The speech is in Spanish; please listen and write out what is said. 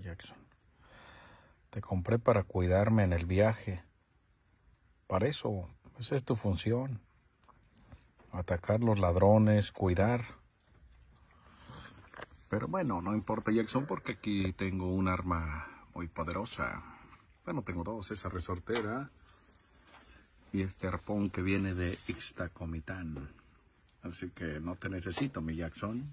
Jackson. Te compré para cuidarme en el viaje. Para eso, esa es tu función. Atacar los ladrones, cuidar. Pero bueno, no importa Jackson porque aquí tengo un arma muy poderosa. Bueno, tengo dos, esa resortera y este arpón que viene de Ixtacomitán. Así que no te necesito, mi Jackson.